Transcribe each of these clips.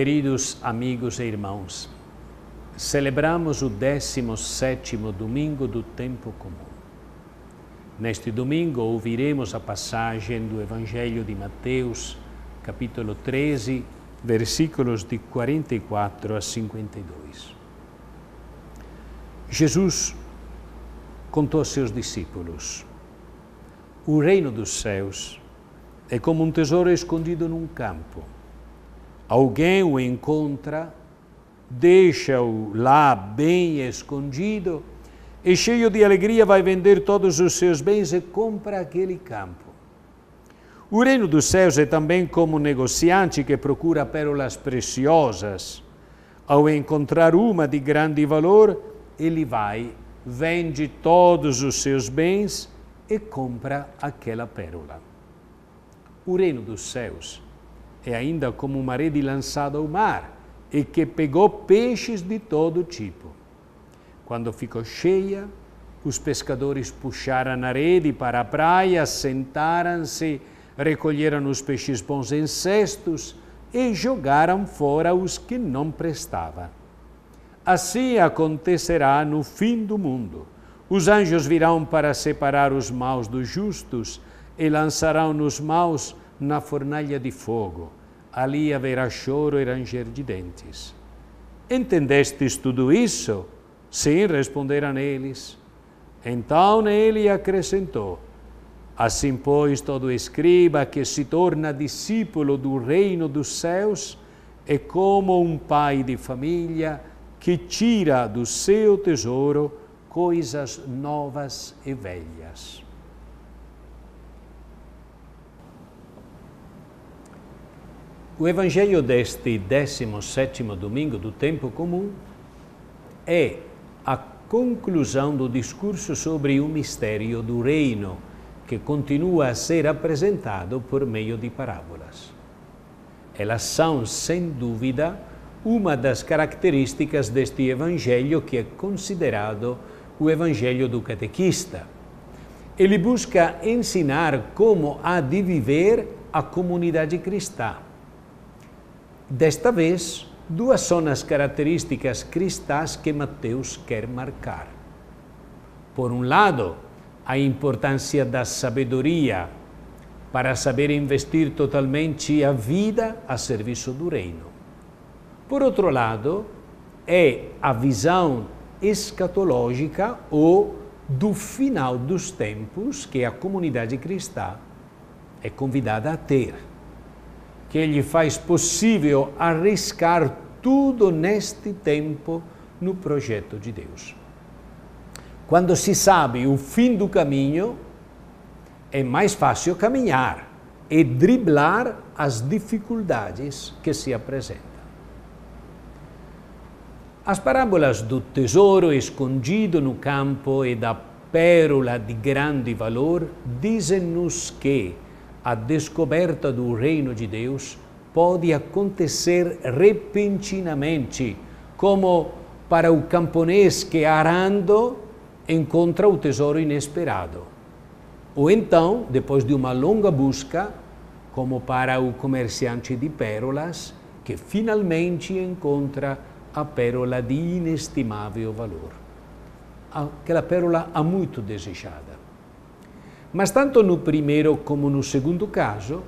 Queridos amigos e irmãos, celebramos o 17 domingo do tempo comum. Neste domingo ouviremos a passagem do Evangelho de Mateus, capítulo 13, versículos de 44 a 52. Jesus contou aos seus discípulos: O reino dos céus é como um tesouro escondido num campo alguém o encontra, deixa-o lá bem escondido e, cheio de alegria, vai vender todos os seus bens e compra aquele campo. O reino dos céus é também como um negociante que procura pérolas preciosas. Ao encontrar uma de grande valor, ele vai, vende todos os seus bens e compra aquela pérola. O reino dos céus é ainda como uma rede lançada ao mar e que pegou peixes de todo tipo. Quando ficou cheia, os pescadores puxaram a rede para a praia, sentaram-se, recolheram os peixes bons em cestos e jogaram fora os que não prestavam. Assim acontecerá no fim do mundo. Os anjos virão para separar os maus dos justos e lançarão nos maus na fornalha de fogo. Ali haverá choro e ranger de dentes. Entendestes tudo isso? Sim, responderam eles. Então ele acrescentou: Assim, pois, todo escriba que se torna discípulo do reino dos céus é como um pai de família que tira do seu tesouro coisas novas e velhas. O evangelho deste 17 domingo do tempo comum é a conclusão do discurso sobre o mistério do reino, que continua a ser apresentado por meio de parábolas. Elas são, sem dúvida, uma das características deste evangelho que é considerado o evangelho do catequista. Ele busca ensinar como há de viver a comunidade cristã Desta vez, duas são as características cristãs que Mateus quer marcar. Por um lado, a importância da sabedoria para saber investir totalmente a vida a serviço do reino. Por outro lado, é a visão escatológica ou do final dos tempos que a comunidade cristã é convidada a ter que lhe faz possível arriscar tudo neste tempo no projeto de Deus. Quando se sabe o fim do caminho, é mais fácil caminhar e driblar as dificuldades que se apresentam. As parábolas do tesouro escondido no campo e da pérola de grande valor dizem-nos que a descoberta do reino de Deus pode acontecer repentinamente, como para o camponês que arando encontra o tesouro inesperado. Ou então, depois de uma longa busca, como para o comerciante de pérolas que finalmente encontra a pérola de inestimável valor. Aquela pérola há muito desejada. Mas tanto no primeiro como no segundo caso,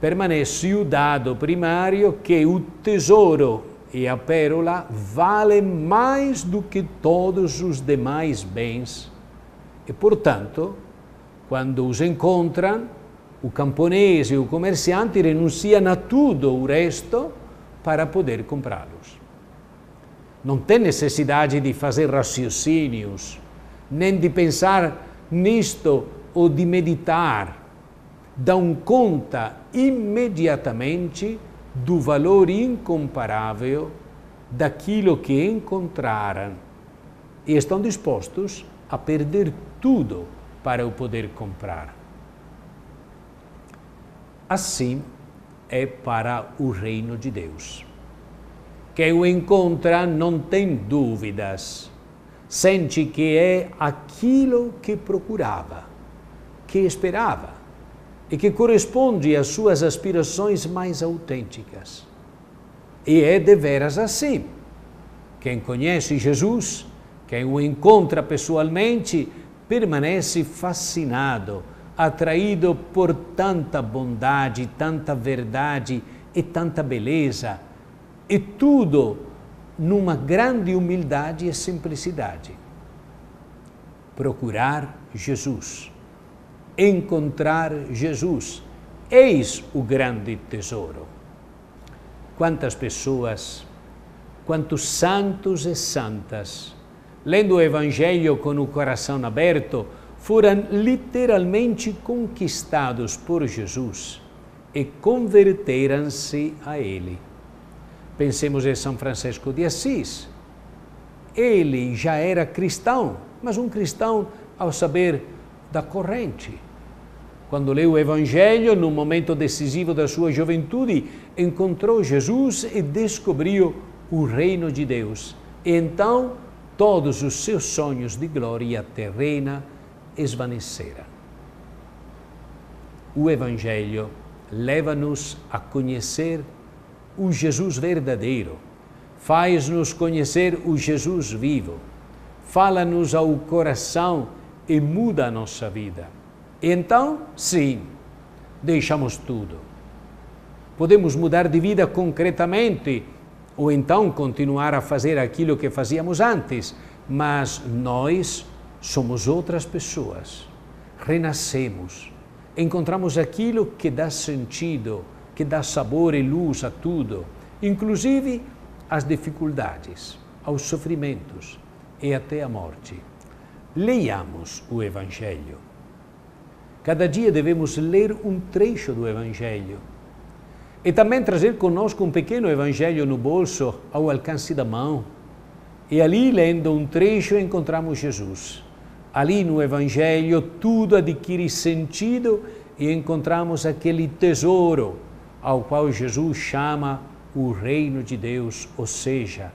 permanece o dado primário que o tesouro e a pérola valem mais do que todos os demais bens. E, portanto, quando os encontram, o camponês e o comerciante renunciam a tudo o resto para poder comprá-los. Não tem necessidade de fazer raciocínios, nem de pensar nisto ou de meditar, dão conta imediatamente do valor incomparável daquilo que encontraram e estão dispostos a perder tudo para o poder comprar. Assim é para o reino de Deus. Quem o encontra não tem dúvidas sente que é aquilo que procurava, que esperava e que corresponde às suas aspirações mais autênticas. E é de veras assim. Quem conhece Jesus, quem o encontra pessoalmente, permanece fascinado, atraído por tanta bondade, tanta verdade e tanta beleza, e tudo numa grande humildade e simplicidade. Procurar Jesus, encontrar Jesus, eis o grande tesouro. Quantas pessoas, quantos santos e santas, lendo o Evangelho com o coração aberto, foram literalmente conquistados por Jesus e converteram-se a Ele. Pensemos em São Francisco de Assis. Ele já era cristão, mas um cristão ao saber da corrente. Quando leu o Evangelho, no momento decisivo da sua juventude, encontrou Jesus e descobriu o reino de Deus. E então, todos os seus sonhos de glória terrena esvaneceram. O Evangelho leva-nos a conhecer o Jesus verdadeiro, faz-nos conhecer o Jesus vivo, fala-nos ao coração e muda a nossa vida. Então, sim, deixamos tudo. Podemos mudar de vida concretamente ou então continuar a fazer aquilo que fazíamos antes, mas nós somos outras pessoas. Renascemos, encontramos aquilo que dá sentido, que dá sabor e luz a tudo, inclusive às dificuldades, aos sofrimentos e até à morte. Leiamos o Evangelho. Cada dia devemos ler um trecho do Evangelho e também trazer conosco um pequeno Evangelho no bolso, ao alcance da mão. E ali, lendo um trecho, encontramos Jesus. Ali no Evangelho, tudo adquire sentido e encontramos aquele tesouro ao qual Jesus chama o reino de Deus, ou seja,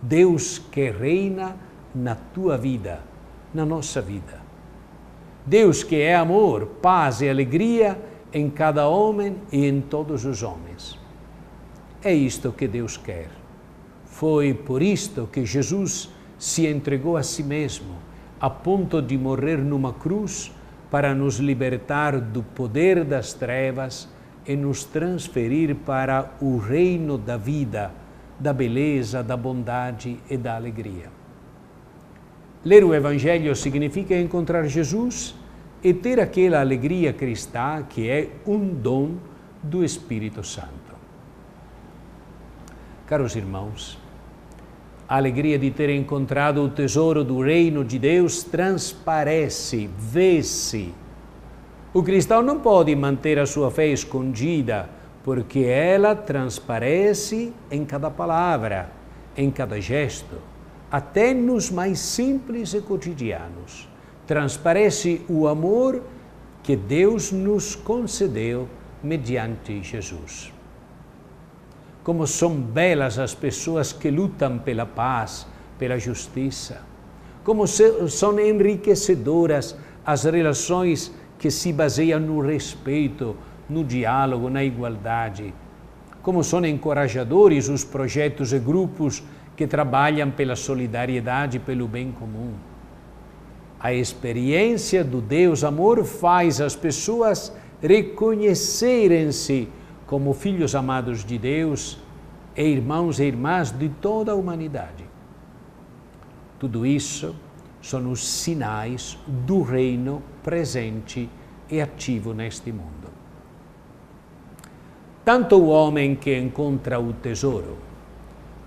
Deus que reina na tua vida, na nossa vida. Deus que é amor, paz e alegria em cada homem e em todos os homens. É isto que Deus quer. Foi por isto que Jesus se entregou a si mesmo, a ponto de morrer numa cruz para nos libertar do poder das trevas e nos transferir para o reino da vida, da beleza, da bondade e da alegria. Ler o Evangelho significa encontrar Jesus e ter aquela alegria cristã que é um dom do Espírito Santo. Caros irmãos, a alegria de ter encontrado o tesouro do reino de Deus transparece, vê-se o cristão não pode manter a sua fé escondida, porque ela transparece em cada palavra, em cada gesto, até nos mais simples e cotidianos. Transparece o amor que Deus nos concedeu mediante Jesus. Como são belas as pessoas que lutam pela paz, pela justiça. Como são enriquecedoras as relações que se baseia no respeito, no diálogo, na igualdade. Como são encorajadores os projetos e grupos que trabalham pela solidariedade pelo bem comum. A experiência do Deus amor faz as pessoas reconhecerem-se como filhos amados de Deus e irmãos e irmãs de toda a humanidade. Tudo isso são os sinais do reino presente e ativo neste mundo. Tanto o homem que encontra o tesouro,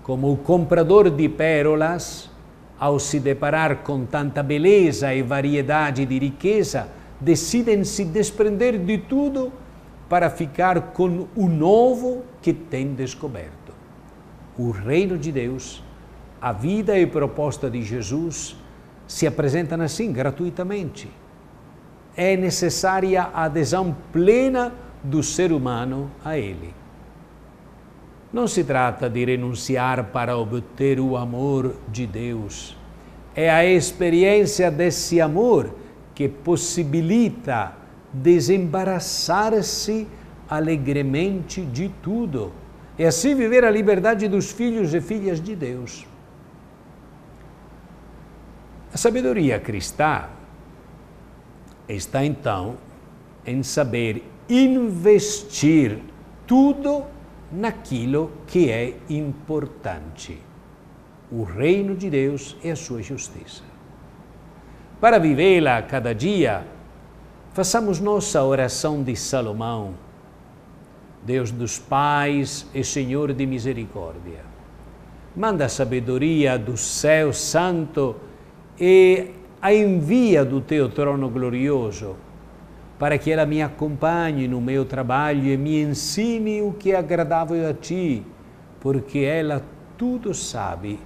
como o comprador de pérolas, ao se deparar com tanta beleza e variedade de riqueza, decidem se desprender de tudo para ficar com o novo que têm descoberto. O reino de Deus, a vida e proposta de Jesus se apresentam assim gratuitamente é necessária a adesão plena do ser humano a Ele. Não se trata de renunciar para obter o amor de Deus. É a experiência desse amor que possibilita desembaraçar-se alegremente de tudo, e assim viver a liberdade dos filhos e filhas de Deus. A sabedoria cristã está então em saber investir tudo naquilo que é importante: o reino de Deus e a sua justiça. Para vivê-la cada dia, façamos nossa oração de Salomão, Deus dos pais e Senhor de misericórdia. Manda a sabedoria do céu santo e a envia do teu trono glorioso, para que ela me acompanhe no meu trabalho e me ensine o que é agradável a ti, porque ela tudo sabe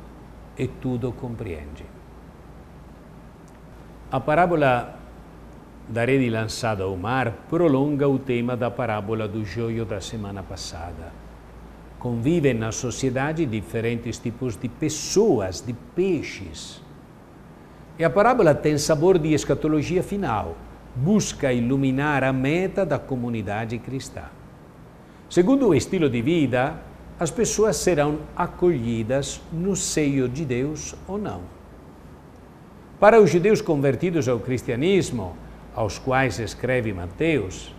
e tudo compreende. A parábola da rede lançada ao mar prolonga o tema da parábola do joio da semana passada. Convivem na sociedade diferentes tipos de pessoas, de peixes e a parábola tem sabor de escatologia final, busca iluminar a meta da comunidade cristã. Segundo o estilo de vida, as pessoas serão acolhidas no seio de Deus ou não. Para os judeus convertidos ao cristianismo, aos quais escreve Mateus,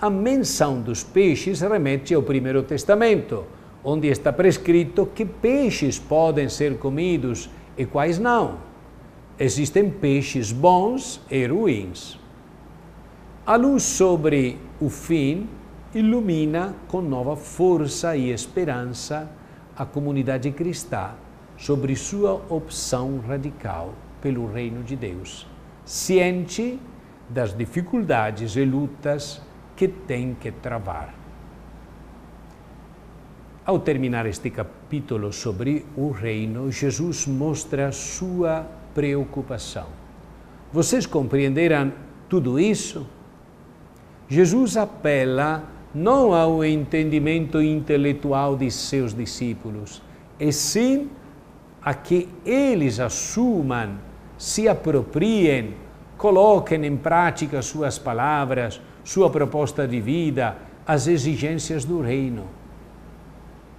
a menção dos peixes remete ao Primeiro Testamento, onde está prescrito que peixes podem ser comidos e quais não existem peixes bons e ruins. A luz sobre o fim ilumina com nova força e esperança a comunidade cristã sobre sua opção radical pelo reino de Deus, ciente das dificuldades e lutas que tem que travar. Ao terminar este capítulo sobre o reino, Jesus mostra sua preocupação. Vocês compreenderam tudo isso? Jesus apela não ao entendimento intelectual de seus discípulos, e sim a que eles assumam, se apropriem, coloquem em prática suas palavras, sua proposta de vida, as exigências do reino.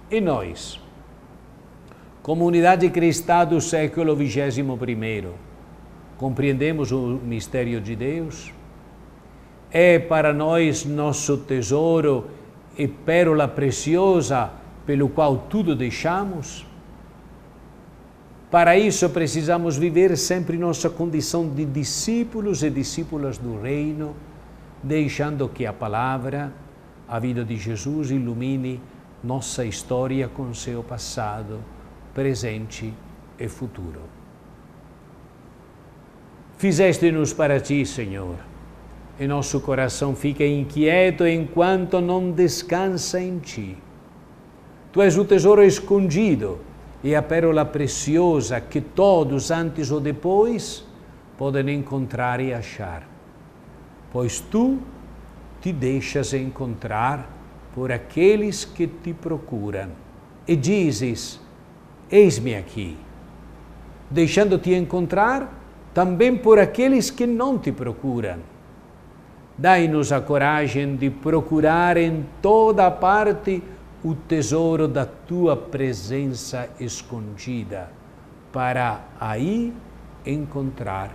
E nós? Comunidade cristã do século XXI. Compreendemos o mistério de Deus? É para nós nosso tesouro e pérola preciosa pelo qual tudo deixamos? Para isso precisamos viver sempre nossa condição de discípulos e discípulas do Reino, deixando que a palavra, a vida de Jesus ilumine nossa história com seu passado presente e futuro. Fizeste-nos para ti, Senhor, e nosso coração fica inquieto enquanto não descansa em ti. Tu és o tesouro escondido e a pérola preciosa que todos, antes ou depois, podem encontrar e achar. Pois tu te deixas encontrar por aqueles que te procuram e dizes: Eis-me aqui, deixando-te encontrar também por aqueles que não te procuram. Dai-nos a coragem de procurar em toda parte o tesouro da tua presença escondida, para aí encontrar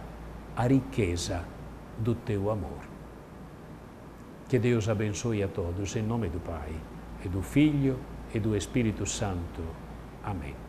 a riqueza do teu amor. Que Deus abençoe a todos, em nome do Pai, e do Filho e do Espírito Santo. Amém.